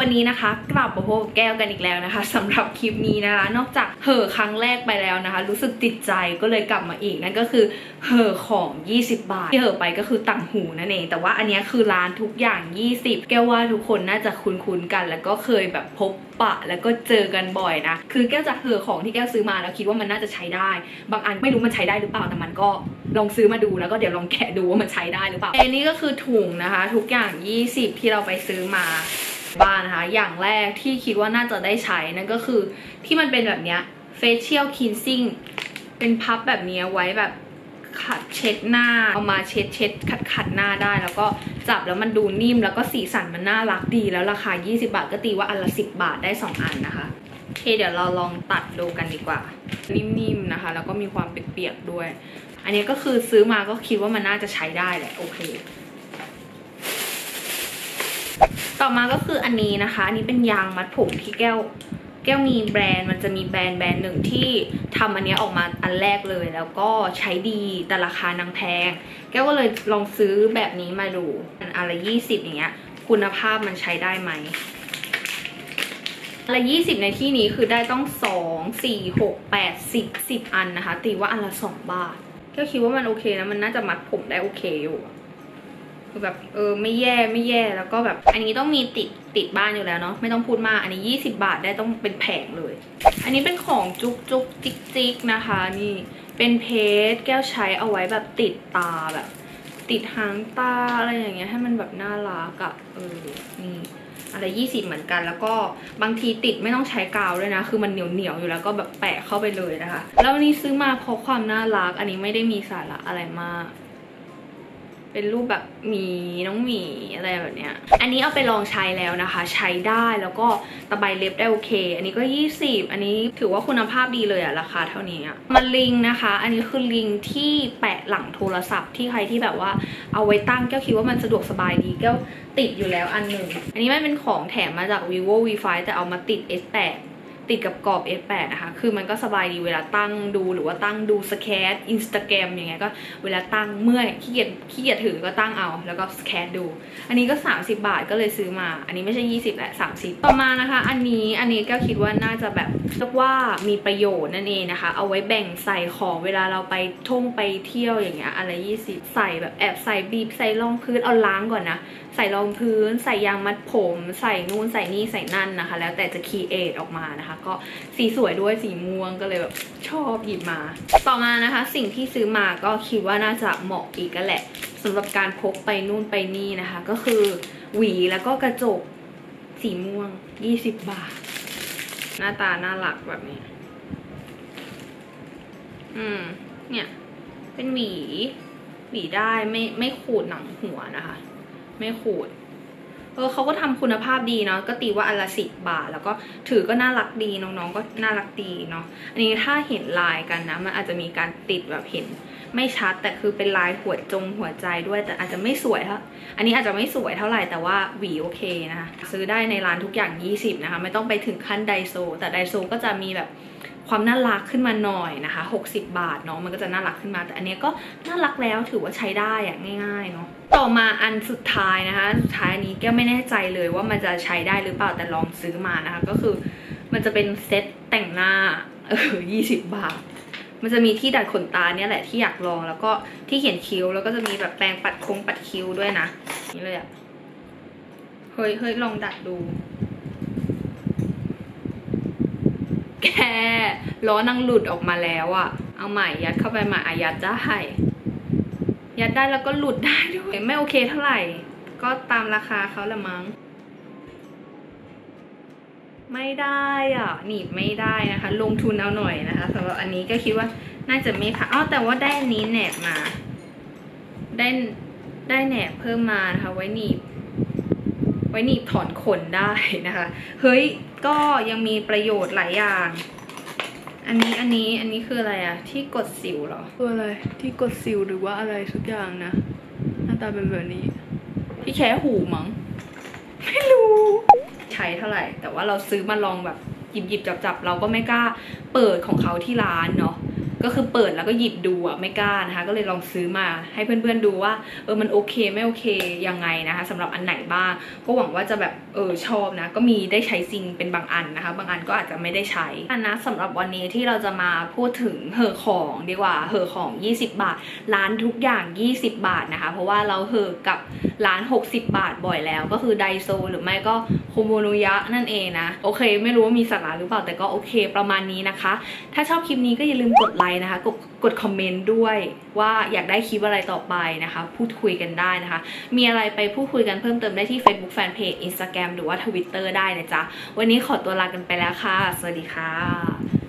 วันนี้นะคะ กลับมาพบกับแก้วกันอีกแล้วนะคะสำหรับคลิปนี้นะคะ นอกจากเห่อครั้งแรกไปแล้วนะคะ รู้สึกติดใจก็เลยกลับมาอีกนั่นก็คือเห่อของ 20 บาท ที่เห่อไปก็คือต่างหูนั่นเองแต่ว่าอันนี้คือร้านทุกอย่าง 20 แก้วว่าทุกคนน่าจะคุ้นๆกัน แล้วก็เคยแบบพบปะแล้วก็เจอกันบ่อยนะ คือแก้วจะเห่อของที่แก้วซื้อมาแล้วคิดว่ามันน่าจะใช้ได้ บางอันไม่รู้มันใช้ได้หรือเปล่าแต่มันก็ลองซื้อมาดูแล้วก็เดี๋ยวลองแกะดูว่ามันใช้ได้หรือเปล่าอันนี้ก็คือถุงนะคะ ทุกอย่าง 20 ที่เราไปซื้อมา บ้านนะคะ อย่างแรกที่คิดว่าน่าจะได้ใช้นั่นก็คือที่มันเป็นแบบเนี้ย facial cleansing เป็นพับแบบนี้ไว้แบบขัดเช็ดหน้า เอามาเช็ดเช็ดขัดขัดหน้าได้ แล้วก็จับแล้วมันดูนิ่มแล้วก็สีสันมันน่ารักดีแล้วราคา 20 บาทก็ตีว่าอันละ 10 บาทได้ 2 อันนะคะโอเคเดี๋ยวเราลองตัดดูกันดีกว่า นิ่มๆนะคะ แล้วก็มีความเปียกๆด้วย อันนี้ก็คือซื้อมาก็คิดว่ามันน่าจะใช้ได้แหละโอเค ต่อมาก็คืออันนี้นะคะ อันนี้เป็นยางมัดผมที่แก้ว แก้วมีแบรนด์ มันจะมีแบรนด์แบรนด์หนึ่งที่ทำอันนี้ออกมาอันแรกเลย แล้วก็ใช้ดีแต่ราคานางแพง แก้วก็เลยลองซื้อแบบนี้มาดูอะไรยี่สิบอย่างเงี้ย คุณภาพมันใช้ได้ไหมอะไรยี่สิบในที่นี้คือได้ต้องสองสี่หกแปดสิบสิบอันนะคะ ตีว่าอันละสองบาท แก้วคิดว่ามันโอเคนะ มันน่าจะมัดผมได้โอเคอยู่ คือแบบเออไม่แย่ไม่แย่แล้วก็แบบ อันนี้ต้องมีติดติดบ้านอยู่แล้วเนาะไม่ต้องพูดมากอันนี้ 20 บาทได้ต้องเป็นแผงเลย อันนี้เป็นของจุกจุกจิกจิกนะคะ นี่เป็นเพจแก้วใช้เอาไว้แบบติดตาแบบ ติดหางตาอะไรอย่างเงี้ยให้มันแบบน่ารักอะเออนี่อะไร20เหมือนกัน แล้วก็บางทีติดไม่ต้องใช้กาวด้วยนะ คือมันเหนียวเหนียวอยู่แล้วก็แบบแปะเข้าไปเลยนะคะ แล้ววันนี้ซื้อมาเพราะความน่ารัก อันนี้ไม่ได้มีสาระอะไรมาก เป็นรูปแบบหมีน้องหมีอะไรแบบเนี้ย อันนี้เอาไปลองใช้แล้วนะคะ ใช้ได้แล้วก็ตะไบเล็บได้โอเค อันนี้ก็ 20 อันนี้ถือว่าคุณภาพดีเลยอะราคาเท่านี้มันลิงนะคะ อันนี้คือลิงที่แปะหลังโทรศัพท์ที่ใครที่แบบว่าเอาไว้ตั้งแก้วคิดว่ามันสะดวกสบายดีแก้วติดอยู่แล้วอันหนึ่ง อันนี้ไม่เป็นของแถมมาจาก vivo v5 แต่เอามาติด S8 ติดกับกรอบ S8 นะคะ คือมันก็สบายดีเวลาตั้งดูหรือว่าตั้งดูสแคตอินสตาแกรมอย่างเงี้ยก็เวลาตั้งเมื่อยขี้เกียจขี้เกียจถือก็ตั้งเอา แล้วก็สแคตดู อันนี้ก็ 30 บาทก็เลยซื้อมา อันนี้ไม่ใช่ 20แหละ30 ต่อมานะคะ อันนี้อันนี้ก็คิดว่าน่าจะแบบเรียกว่ามีประโยชน์นั่นเองนะคะ เอาไว้แบ่งใส่ของเวลาเราไปท่องไปเที่ยวอย่างเงี้ยอะไร20 ใส่แบบแอบใส่บีบใส่รองพื้นเอาล้างก่อนนะใส่รองพื้น ใส่ยางมัดผม ใส่นู่นใส่นี่ใส่นั่นนะคะ แล้วแต่จะคีเอทออกมานะคะก็สีสวยด้วยสีม่วงก็เลยแบบชอบหยิบมา ต่อมานะคะ สิ่งที่ซื้อมาก็คิดว่าน่าจะเหมาะอีกก็แหละสำหรับการพกไปนู่นไปนี่นะคะ ก็คือหวีแล้วก็กระจกสีม่วง 20 บาท หน้าตาน่ารักแบบนี้ อืม เนี่ย เป็นหวี หวีได้ไม่ไม่ขูดหนังหัวนะคะ ไม่ขูด เออเขาก็ทำคุณภาพดีเนาะก็ตีว่าอันละสิบบาท แล้วก็ถือก็น่ารักดีน้องๆ ก็น่ารักดีเนาะอันนี้ถ้าเห็นลายกันนะมันอาจจะมีการติดแบบเห็นไม่ชัดแต่คือเป็นลายหัวจงหัวใจด้วยแต่อาจจะไม่สวยเท่าอันนี้อาจจะไม่สวยเท่าไหร่แต่ว่าหวีโอเคนะคะซื้อได้ในร้านทุกอย่าง 20นะคะไม่ต้องไปถึงขั้นไดโซ แต่ไดโซก็จะมีแบบ ความน่ารักขึ้นมาหน่อยนะคะ 60 บาทเนาะมันก็จะน่ารักขึ้นมา แต่อันนี้ก็น่ารักแล้วถือว่าใช้ได้อะง่ายๆเนาะต่อมาอันสุดท้ายนะคะสุดท้ายอันนี้แก้วไม่แน่ใจเลยว่ามันจะใช้ได้หรือเปล่าแต่ลองซื้อมานะคะ ก็คือมันจะเป็นเซ็ตแต่งหน้าเออ20 บาท มันจะมีที่ดัดขนตาเนี่ยแหละที่อยากลองแล้วก็ที่เขียนคิ้วแล้วก็จะมีแบบแปรงปัดคงปัดคิ้วด้วยนะนี่เลยอะเฮ้ยเฮ้ยลองดัดดูแก ล้อนังหลุดออกมาแล้วอะเอาใหม่ยัดเข้าไปใหม่อายัดได้ยัดได้แล้วก็หลุดได้ด้วย ไม่โอเคเท่าไหร่ ก็ตามราคาเขาละมั้ง ไม่ได้อะ หนีบไม่ได้นะคะ ลงทุนเอาหน่อยนะคะสำหรับอันนี้ก็คิดว่าน่าจะไม่ค่ะอ้าวแต่ว่าได้อันนี้แหนบมา ได้ได้แหนบเพิ่มมานะคะ ไว้หนีบ ไว้หนีบถอนขนได้นะคะ เฮ้ย ก็ยังมีประโยชน์หลายอย่าง อันนี้อันนี้อันนี้คืออะไรอะที่กดสิวเหรอคืออะไรที่กดสิวหรือว่าอะไรทุกอย่างนะ หน้าตาเป็นแบบนี้ ที่แค่หูมั้งไม่รู้ ใช้เท่าไหร่ แต่ว่าเราซื้อมาลองแบบหยิบหยิบจับจับเราก็ไม่กล้าเปิดของเขาที่ร้านเนาะ ก็คือเปิดแล้วก็หยิบดูอะไม่กล้านะคะ ก็เลยลองซื้อมาให้เพื่อนๆดูว่าเออมันโอเคไม่โอเคยังไงนะคะสำหรับอันไหนบ้าง ก็หวังว่าจะแบบเออชอบนะ ก็มีได้ใช้จริงเป็นบางอันนะคะ บางอันก็อาจจะไม่ได้ใช้อันนะสำหรับวันนี้ที่เราจะมาพูดถึงเหอของดีกว่าเหอของ 20 บาท ร้านทุกอย่าง 20 บาทนะคะ เพราะว่าเราเหอกับร้าน 60 บาทบ่อยแล้ว ก็คือไดโซหรือไม่ก็โคโมโนยะนั่นเองนะโอเค ไม่รู้ว่ามีสาระหรือเปล่าแต่ก็โอเค ประมาณนี้นะคะ ถ้าชอบคลิปนี้ก็อย่าลืมกดไลค์นะคะกดกดคอมเมนต์ด้วยว่าอยากได้คลิปอะไรต่อไปนะคะ พูดคุยกันได้นะคะ มีอะไรไปพูดคุยกันเพิ่มเติมได้ที่ Facebook Fanpage Instagram หรือว่า Twitter ได้นะจ๊ะ วันนี้ขอตัวลากันไปแล้วค่ะ สวัสดีค่ะ